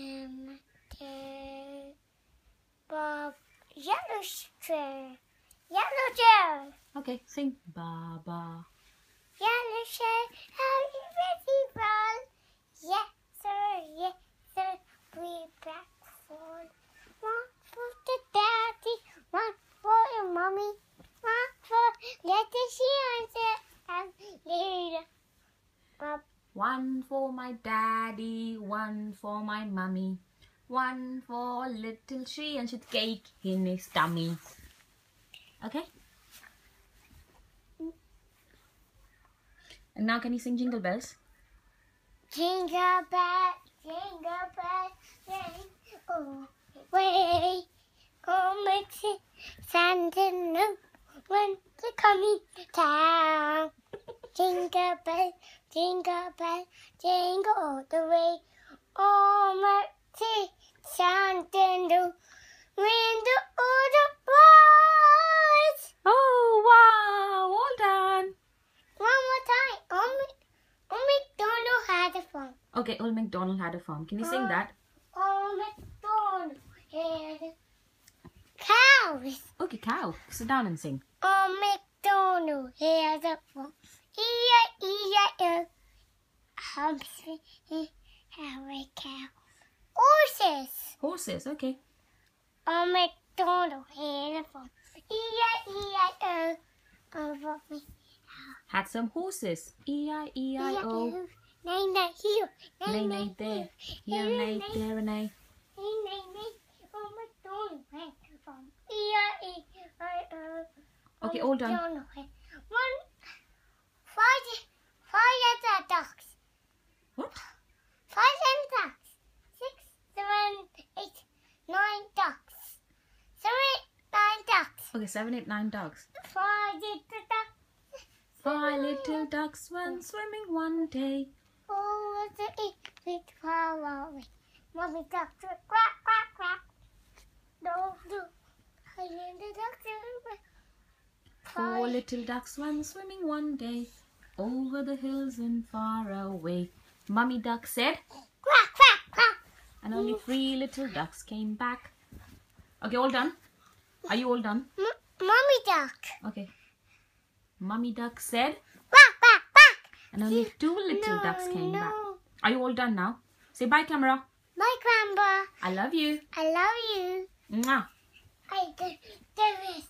Um, Bob yellow chair. Yellow chair. Okay, sing Baba. Yellow chair. Are you ready, Ron? Yes, sir. Yes, sir. We back for one for the daddy, one for your mommy, one for let the she answer and later. Bob. One for my daddy, one for my mummy, one for little tree and she's cake in his tummy. Okay? And now can you sing Jingle Bells? Jingle bell, jingle bell, jingle way. Oh, makes it Santa when to coming town. Jingle bell, jingle bell, jingle all the way. Oh, makes it Santa know when the other boys. Oh, wow! All done! One more time. Oh, Mac- oh McDonald had a phone. Okay, Old MacDonald had a farm. Can you sing that? Oh, McDonald had cows. Okay, cow. Sit down and sing. Oh, McDonald had a farm. E-I-E-I-O. Humphrey had a cow. Horses. Horses, okay. Oh, McDonald had a. E-I-E-I-O. Me. Had some horses. E E-I-E-I-O. Nay, nay, here. Nay, nay, there. Here, nay, there, and nay. Nay, nay, nay. Oh, McDonald had. E-I-E-I-O. Okay, all done. McDonald had One, five, five other ducks. What? Five and ducks. Six, seven, eight, nine ducks. Seven, nine ducks. Okay, seven, eight, nine dogs. Five little ducks. Five little ducks went swimming one day. Oh, the eight feet far away. Mommy duck to quack, quack, quack. No, no. I hear the ducks. Four little ducks went swimming one day over the hills and far away. Mummy duck said, Quack, quack, quack. and only three little ducks came back. Okay, all done? Are you all done? M- Mommy duck. Okay. Mummy duck said, Quack, quack, quack. and only two little no, ducks came no. back. Are you all done now? Say bye, camera. Bye, grandpa, I love you. I love you. Mwah. I do, is